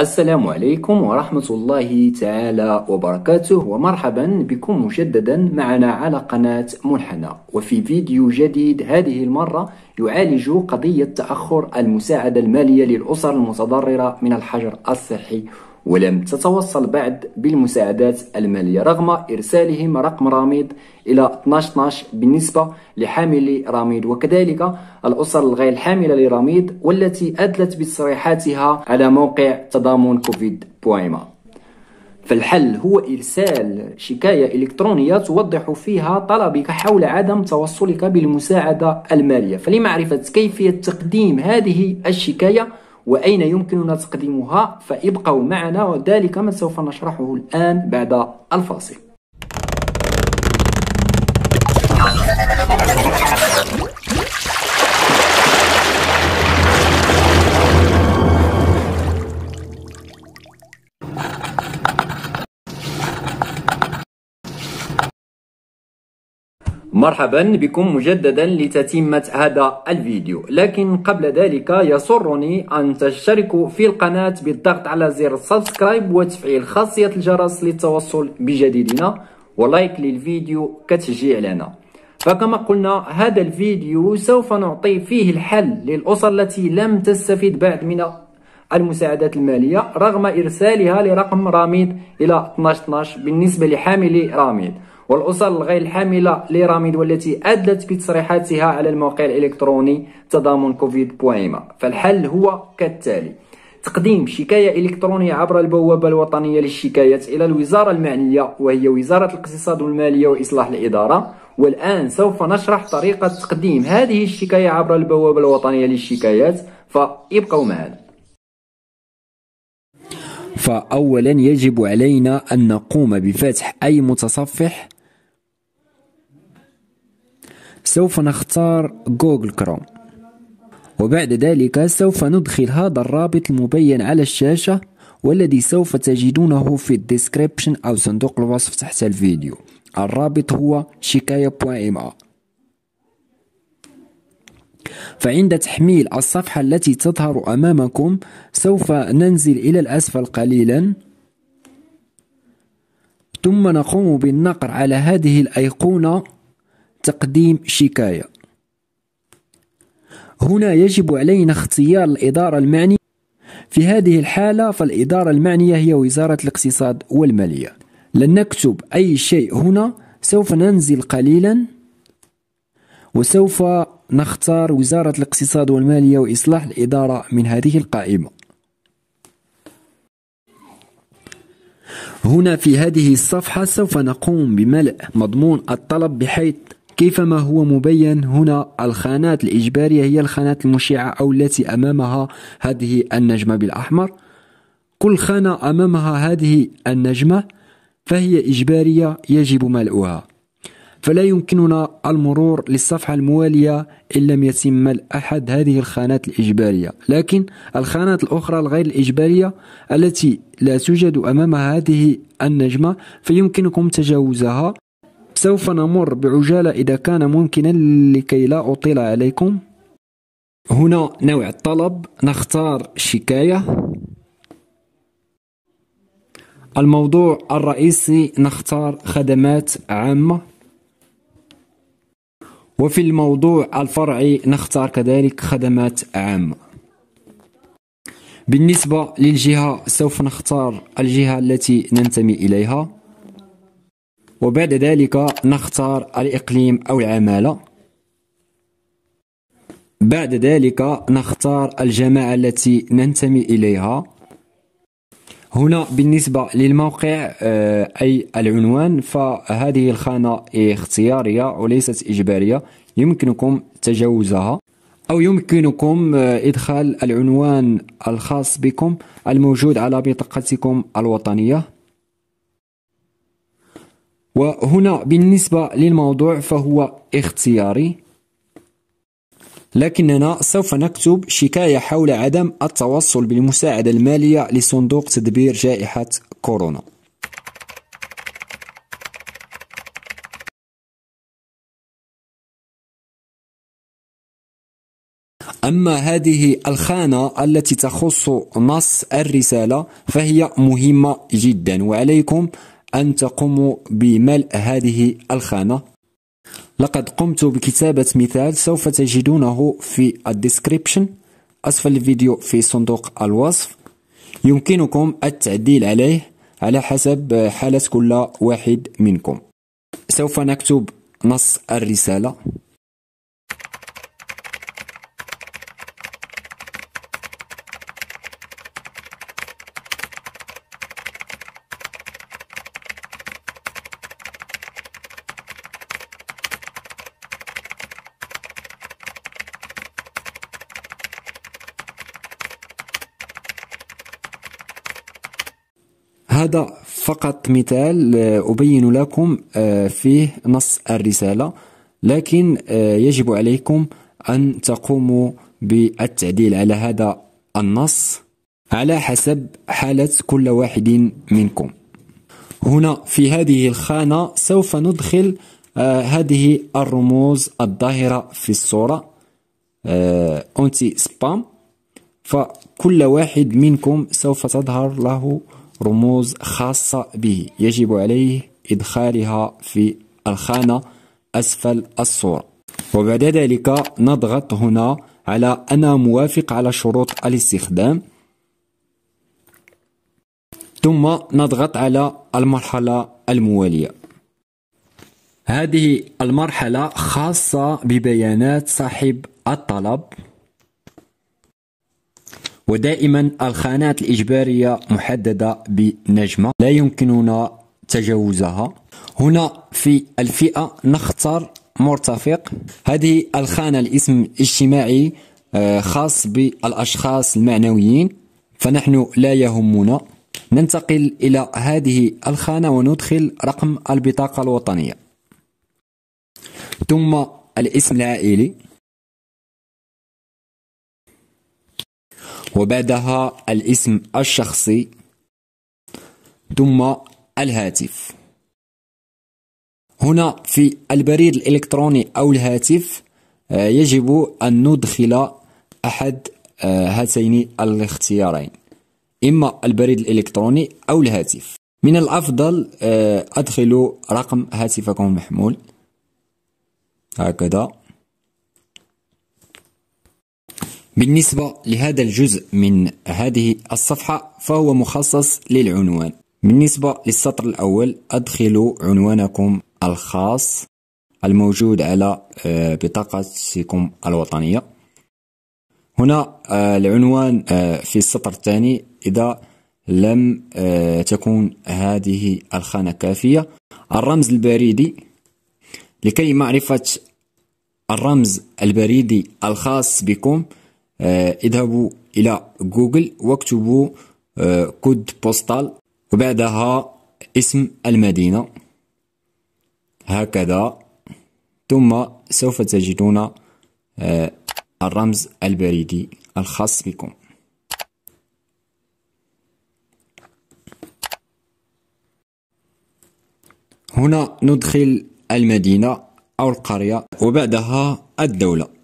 السلام عليكم ورحمة الله تعالى وبركاته ومرحبا بكم مجددا معنا على قناة منحنى. وفي فيديو جديد هذه المرة يعالج قضية تأخر المساعدة المالية للأسر المتضررة من الحجر الصحي. ولم تتوصل بعد بالمساعدات المالية رغم إرسالهم رقم راميد إلى 12 بالنسبة لحامل راميد وكذلك الأسر الغير حاملة لراميد والتي أدلت بتصريحاتها على موقع تضامن كوفيد بويما فالحل هو إرسال شكاية إلكترونية توضح فيها طلبك حول عدم توصلك بالمساعدة المالية. فلمعرفة كيفية تقديم هذه الشكاية وأين يمكننا تقديمها فابقوا معنا وذلك ما سوف نشرحه الآن بعد الفاصل. مرحبا بكم مجددا لتتمة هذا الفيديو. لكن قبل ذلك يسرني أن تشتركوا في القناة بالضغط على زر subscribe وتفعيل خاصية الجرس للتوصل بجديدنا و like للفيديو كتشجيع لنا. فكما قلنا هذا الفيديو سوف نعطي فيه الحل للأسر التي لم تستفيد بعد من المساعدات المالية رغم إرسالها لرقم راميد إلى 12 بالنسبة لحاملي راميد. والأسر الغير الحاملة لراميد والتي أدلت بتصريحاتها على الموقع الإلكتروني تضامن كوفيد بويما فالحل هو كالتالي تقديم شكاية إلكترونية عبر البوابة الوطنية للشكايات إلى الوزارة المعنية وهي وزارة الاقتصاد والمالية وإصلاح الإدارة. والآن سوف نشرح طريقة تقديم هذه الشكاية عبر البوابة الوطنية للشكايات. فابقوا معنا. فأولا يجب علينا أن نقوم بفتح أي متصفح. سوف نختار Google Chrome. وبعد ذلك سوف ندخل هذا الرابط المبين على الشاشة والذي سوف تجدونه في ال description أو صندوق الوصف تحت الفيديو. الرابط هو chikaya.ma فعند تحميل الصفحة التي تظهر أمامكم سوف ننزل إلى الأسفل قليلا. ثم نقوم بالنقر على هذه الأيقونة. تقديم شكاية. هنا يجب علينا اختيار الإدارة المعنية في هذه الحالة فالإدارة المعنية هي وزارة الاقتصاد والمالية. لن نكتب أي شيء هنا سوف ننزل قليلا. وسوف نختار وزارة الاقتصاد والمالية وإصلاح الإدارة من هذه القائمة. هنا في هذه الصفحة سوف نقوم بملء مضمون الطلب بحيث كيفما هو مبين هنا الخانات الإجبارية هي الخانات المشعة أو التي أمامها هذه النجمة بالأحمر. كل خانة أمامها هذه النجمة فهي إجبارية يجب ملؤها. فلا يمكننا المرور للصفحة الموالية إن لم يتم ملء أحد هذه الخانات الإجبارية. لكن الخانات الأخرى الغير الإجبارية التي لا توجد أمامها هذه النجمة فيمكنكم تجاوزها. سوف نمر بعجالة إذا كان ممكنا لكي لا أطيل عليكم. هنا نوع الطلب نختار شكاية. الموضوع الرئيسي نختار خدمات عامة. وفي الموضوع الفرعي نختار كذلك خدمات عامة. بالنسبة للجهة سوف نختار الجهة التي ننتمي إليها. وبعد ذلك نختار الإقليم أو العمالة. بعد ذلك نختار الجماعة التي ننتمي إليها. هنا بالنسبة للموقع آه، أي العنوان فهذه الخانة اختيارية وليست إجبارية. يمكنكم تجاوزها أو يمكنكم آه، إدخال العنوان الخاص بكم الموجود على بطاقتكم الوطنية. وهنا بالنسبة للموضوع فهو اختياري. لكننا سوف نكتب شكاية حول عدم التوصل بالمساعدة المالية لصندوق تدبير جائحة كورونا. أما هذه الخانة التي تخص نص الرسالة فهي مهمة جدا وعليكم أن تقوموا بملء هذه الخانة. لقد قمت بكتابة مثال سوف تجدونه في الديسكريبشن. أسفل الفيديو في صندوق الوصف. يمكنكم التعديل عليه على حسب حالة كل واحد منكم. سوف نكتب نص الرسالة. هذا فقط مثال آه، أبين لكم آه، فيه نص الرسالة لكن آه، يجب عليكم أن تقوموا بالتعديل على هذا النص على حسب حالة كل واحد منكم. هنا في هذه الخانة سوف ندخل هذه الرموز الظاهرة في الصورة أنتي سبام فكل واحد منكم سوف تظهر له رموز خاصة به. يجب عليه إدخالها في الخانة أسفل الصورة. وبعد ذلك نضغط هنا على أنا موافق على شروط الاستخدام. ثم نضغط على المرحلة الموالية. هذه المرحلة خاصة ببيانات صاحب الطلب. ودائما الخانات الإجبارية محددة بنجمة لا يمكننا تجاوزها. هنا في الفئة نختار مرتفق. هذه الخانة الاسم الاجتماعي آه، خاص بالأشخاص المعنويين فنحن لا يهمنا. ننتقل إلى هذه الخانة وندخل رقم البطاقة الوطنية. ثم الاسم العائلي. وبعدها الاسم الشخصي ثم الهاتف. هنا في البريد الإلكتروني أو الهاتف آه، يجب أن ندخل أحد آه، هاتين الاختيارين إما البريد الإلكتروني أو الهاتف. من الأفضل آه، أدخلوا رقم هاتفكم المحمول هكذا. بالنسبة لهذا الجزء من هذه الصفحة فهو مخصص للعنوان. بالنسبة للسطر الأول أدخلوا عنوانكم الخاص الموجود على آه، بطاقتكم الوطنية. هنا آه، العنوان آه، في السطر الثاني إذا لم تكون هذه الخانة كافية. الرمز البريدي لكي معرفة الرمز البريدي الخاص بكم اذهبوا إلى جوجل واكتبوا آه، code postal. وبعدها اسم المدينة. هكذا. ثم سوف تجدون آه، الرمز البريدي الخاص بكم. هنا ندخل المدينة أو القرية وبعدها الدولة.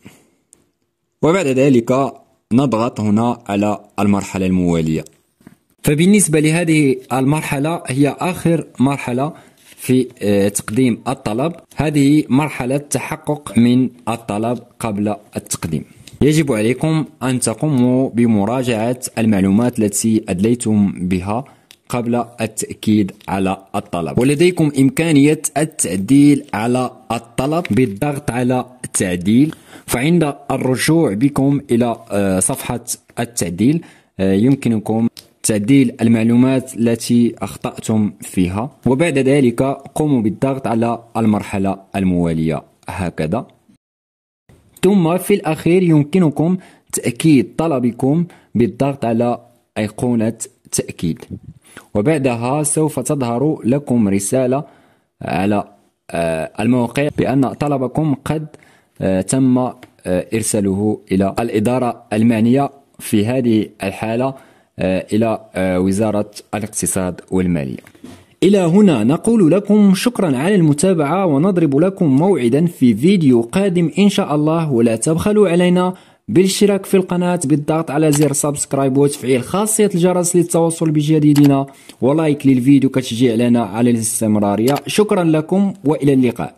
وبعد ذلك نضغط هنا على المرحلة الموالية. فبالنسبة لهذه المرحلة هي آخر مرحلة في آه، تقديم الطلب. هذه مرحلة تحقق من الطلب قبل التقديم. يجب عليكم أن تقوموا بمراجعة المعلومات التي أدليتم بها. قبل التأكيد على الطلب. ولديكم إمكانية التعديل على الطلب بالضغط على التعديل. فعند الرجوع بكم إلى آه، صفحة التعديل آه، يمكنكم تعديل المعلومات التي أخطأتم فيها. وبعد ذلك قوموا بالضغط على المرحلة الموالية. هكذا. ثم في الأخير يمكنكم تأكيد طلبكم بالضغط على أيقونة تأكيد وبعدها سوف تظهر لكم رسالة على آه، الموقع بأن طلبكم قد آه، تم آه، إرساله إلى الإدارة المعنية في هذه الحالة إلى وزارة الاقتصاد والمالية. إلى هنا نقول لكم شكرا على المتابعة ونضرب لكم موعدا في فيديو قادم إن شاء الله ولا تبخلوا علينا. بالاشتراك في القناة بالضغط على زر subscribe وتفعيل خاصية الجرس للتواصل بجديدنا. و like للفيديو كتشجيع لنا على الاستمرارية. شكرا لكم وإلى اللقاء.